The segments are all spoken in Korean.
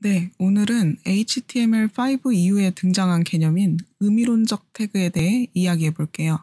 네, 오늘은 HTML5 이후에 등장한 개념인 의미론적 태그에 대해 이야기해 볼게요.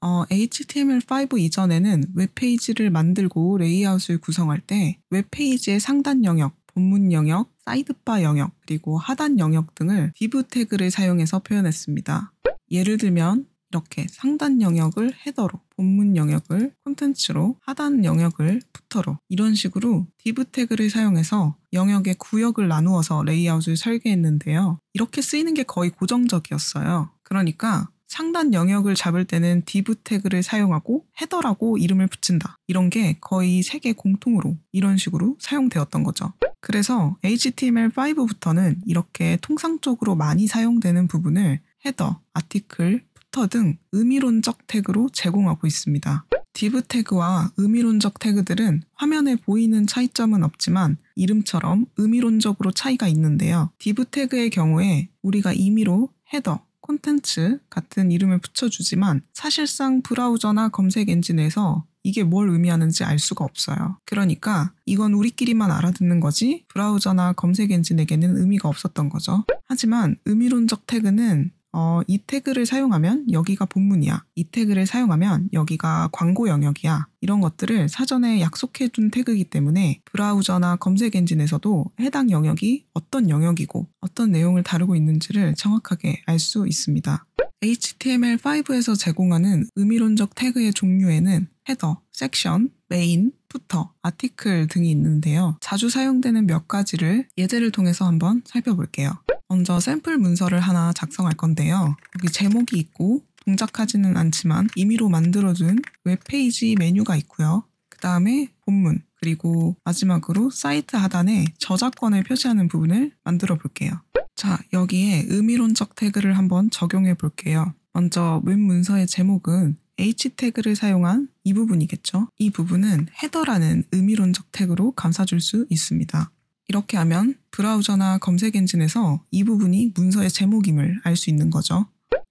어, HTML5 이전에는 웹페이지를 만들고 레이아웃을 구성할 때 웹페이지의 상단 영역, 본문 영역, sidebar 영역, 그리고 하단 영역 등을 div 태그를 사용해서 표현했습니다. 예를 들면 이렇게 상단 영역을 header로, 본문 영역을 콘텐츠로, 하단 영역을 footer로 이런 식으로 div 태그를 사용해서 영역의 구역을 나누어서 레이아웃을 설계했는데요. 이렇게 쓰이는 게 거의 고정적이었어요. 그러니까 상단 영역을 잡을 때는 div 태그를 사용하고 header라고 이름을 붙인다. 이런 게 거의 세계 공통으로 이런 식으로 사용되었던 거죠. 그래서 HTML5부터는 이렇게 통상적으로 많이 사용되는 부분을 header, article, footer 등 의미론적 태그로 제공하고 있습니다. div 태그와 의미론적 태그들은 화면에 보이는 차이점은 없지만 이름처럼 의미론적으로 차이가 있는데요. div 태그의 경우에 우리가 임의로 header, 콘텐츠 같은 이름을 붙여주지만 사실상 브라우저나 검색 엔진에서 이게 뭘 의미하는지 알 수가 없어요. 그러니까 이건 우리끼리만 알아듣는 거지 브라우저나 검색 엔진에게는 의미가 없었던 거죠. 하지만 의미론적 태그는 어, 이 태그를 사용하면 여기가 본문이야. 이 태그를 사용하면 여기가 광고 영역이야. 이런 것들을 사전에 약속해 둔 태그이기 때문에 브라우저나 검색 엔진에서도 해당 영역이 어떤 영역이고 어떤 내용을 다루고 있는지를 정확하게 알 수 있습니다. HTML5에서 제공하는 의미론적 태그의 종류에는 header, section, main, footer, article 등이 있는데요. 자주 사용되는 몇 가지를 예제를 통해서 한번 살펴볼게요. 먼저 샘플 문서를 하나 작성할 건데요. 여기 제목이 있고 동작하지는 않지만 임의로 만들어둔 웹페이지 메뉴가 있고요. 그 다음에 본문, 그리고 마지막으로 사이트 하단에 저작권을 표시하는 부분을 만들어 볼게요. 자, 여기에 의미론적 태그를 한번 적용해 볼게요. 먼저 웹 문서의 제목은 H 태그를 사용한 이 부분이겠죠. 이 부분은 header라는 의미론적 태그로 감싸줄 수 있습니다. 이렇게 하면 브라우저나 검색 엔진에서 이 부분이 문서의 제목임을 알 수 있는 거죠.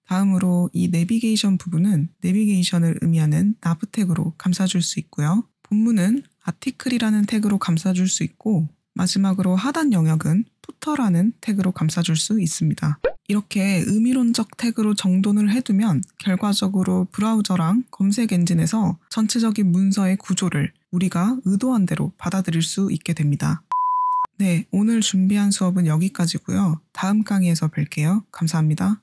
다음으로 이 내비게이션 부분은 내비게이션을 의미하는 nav 태그로 감싸줄 수 있고요. 본문은 article이라는 태그로 감싸줄 수 있고 마지막으로 하단 영역은 footer라는 태그로 감싸줄 수 있습니다. 이렇게 의미론적 태그로 정돈을 해두면 결과적으로 브라우저랑 검색 엔진에서 전체적인 문서의 구조를 우리가 의도한 대로 받아들일 수 있게 됩니다. 네, 오늘 준비한 수업은 여기까지고요. 다음 강의에서 뵐게요. 감사합니다.